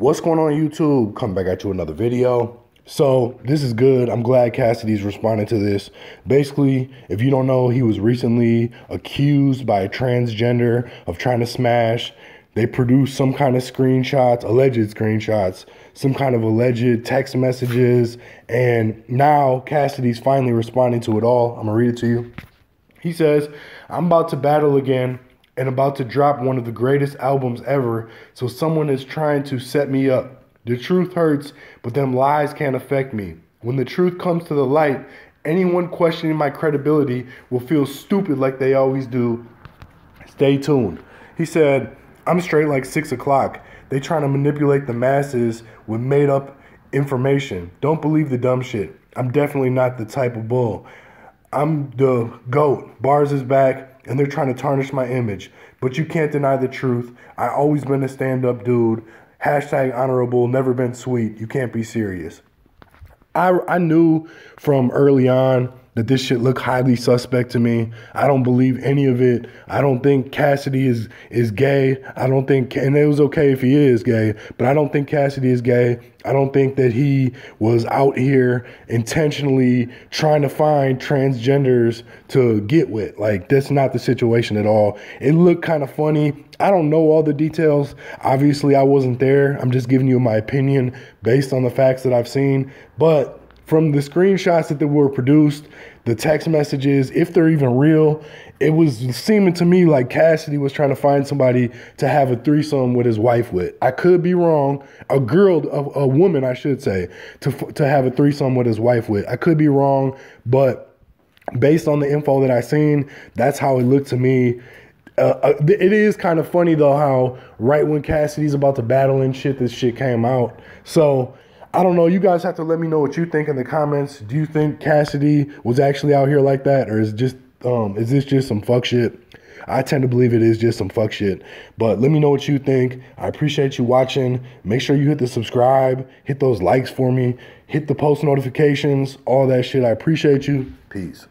What's going on YouTube? Come back at you another video. So this is good. I'm glad Cassidy's responding to this. Basically, if you don't know, he was recently accused by a transgender of trying to smash. They produced some kind of screenshots, alleged screenshots, some kind of alleged text messages, and now Cassidy's finally responding to it all. I'm gonna read it to you. He says, I'm about to battle again and about to drop one of the greatest albums ever, so someone is trying to set me up. The truth hurts, but them lies can't affect me. When the truth comes to the light, anyone questioning my credibility will feel stupid like they always do. Stay tuned. He said, I'm straight like six o'clock. They trying to manipulate the masses with made up information. Don't believe the dumb shit. I'm definitely not the type of bull. I'm the GOAT. Bars is back and they're trying to tarnish my image. But you can't deny the truth. I always been a stand up dude. Hashtag honorable, never been sweet. You can't be serious. I, I knew from early on that this shit looked highly suspect to me. I don't believe any of it. I don't think Cassidy is is gay. I don't think, and it was okay if he is gay, but I don't think Cassidy is gay. I don't think that he was out here intentionally trying to find transgenders to get with. Like that's not the situation at all. It looked kind of funny. I don't know all the details. Obviously, I wasn't there. I'm just giving you my opinion based on the facts that I've seen, but from the screenshots that they were produced, the text messages, if they're even real, it was seeming to me like Cassidy was trying to find somebody to have a threesome with his wife with. I could be wrong. A girl, a, a woman, I should say, to to have a threesome with his wife with. I could be wrong, but based on the info that I seen, that's how it looked to me. Uh, uh it is kind of funny though how right when Cassidy's about to battle and shit, this shit came out. So I don't know. You guys have to let me know what you think in the comments. Do you think Cassidy was actually out here like that, or is just um, is this just some fuck shit? I tend to believe it is just some fuck shit. But let me know what you think. I appreciate you watching. Make sure you hit the subscribe, hit those likes for me, hit the post notifications, all that shit. I appreciate you. Peace.